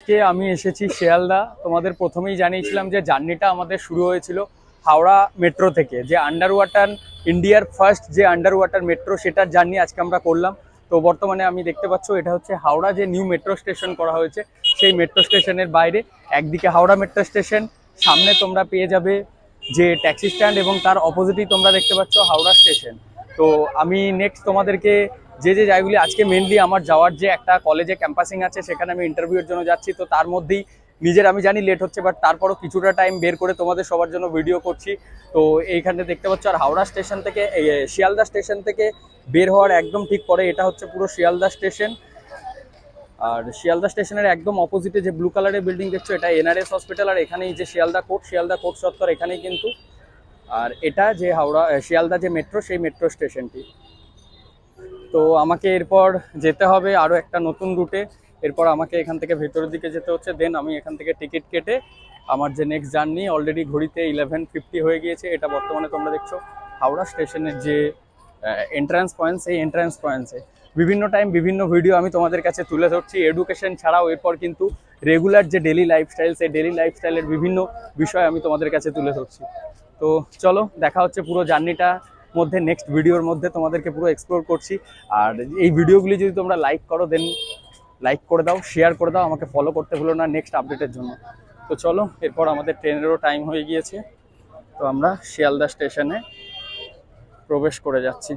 আজকে আমি এসেছি শিয়ালদা। তোমাদের প্রথমেই জানিয়েছিলাম যে জার্নিটা আমাদের শুরু হয়েছিল হাওড়া মেট্রো থেকে, যে আন্ডার ওয়াটার ইন্ডিয়ার ফার্স্ট যে আন্ডার ওয়াটার মেট্রো সেটার জার্নি আজকে আমরা করলাম। তো বর্তমানে আমি দেখতে পাচ্ছ এটা হচ্ছে হাওড়া যে নিউ মেট্রো স্টেশন করা হয়েছে, সেই মেট্রো স্টেশনের বাইরে। একদিকে হাওড়া মেট্রো স্টেশন সামনে তোমরা পেয়ে যাবে যে ট্যাক্সি স্ট্যান্ড এবং তার অপোজিটেই তোমরা দেখতে পাচ্ছ হাওড়া স্টেশন তো আমি নেক্সট তোমাদেরকে যে যে জায়গাগুলি আজকে মেনলি আমার যাওয়ার যে একটা কলেজে ক্যাম্পাসিং আছে, সেখানে আমি ইন্টারভিউর জন্য যাচ্ছি। তো তার মধ্যেই নিজের, আমি জানি লেট হচ্ছে বাট তারপরও কিছুটা টাইম বের করে তোমাদের সবার জন্য ভিডিও করছি। তো এইখানে দেখতে পাচ্ছ, আর হাওড়া স্টেশন থেকে শিয়ালদা স্টেশন থেকে বের হওয়ার একদম ঠিক পরে, এটা হচ্ছে পুরো শিয়ালদা স্টেশন আর শিয়ালদা স্টেশনের একদম অপোজিটে যে ব্লু কালারের বিল্ডিং দেখছ, এটা এনআরএস হসপিটাল আর এখানেই যে শিয়ালদা কোর্ট শিয়ালদা কোর্ট চত্বর এখানেই কিন্তু। আর এটা যে হাওড়া শিয়ালদা যে মেট্রো সেই মেট্রো স্টেশনটি তো আমাকে এরপর যেতে হবে আরও একটা নতুন রুটে। এরপর আমাকে এখান থেকে ভেতরের দিকে যেতে হচ্ছে দেন আমি এখান থেকে টিকিট কেটে আমার যে নেক্সট জার্নি অলরেডি ঘড়িতে ইলেভেন ফিফটি হয়ে গিয়েছে, এটা বর্তমানে তোমরা দেখছ। হাওড়া স্টেশনের যে এন্ট্রান্স পয়েন্ট সেই এন্ট্রান্স পয়েন্টসে বিভিন্ন টাইম বিভিন্ন ভিডিও আমি তোমাদের কাছে তুলে ধরছি। এডুকেশন ছাড়াও এরপর কিন্তু রেগুলার যে ডেলি লাইফস্টাইল সেই ডেলি লাইফস্টাইলের বিভিন্ন বিষয় আমি তোমাদের কাছে তুলে ধরছি। তো চলো, দেখা হচ্ছে পুরো জার্নিটা মধ্যে নেক্সট ভিডিওর মধ্যে তোমাদেরকে পুরো এক্সপ্লোর করছি। আর এই ভিডিওগুলি যদি তোমরা লাইক করো দেন লাইক করে দাও শেয়ার করে দাও, আমাকে ফলো করতে ভুলো না নেক্সট আপডেটের জন্য। তো চলো, এরপর আমাদের ট্রেনেরও টাইম হয়ে গিয়েছে। তো আমরা শিয়ালদা স্টেশনে প্রবেশ করে যাচ্ছি।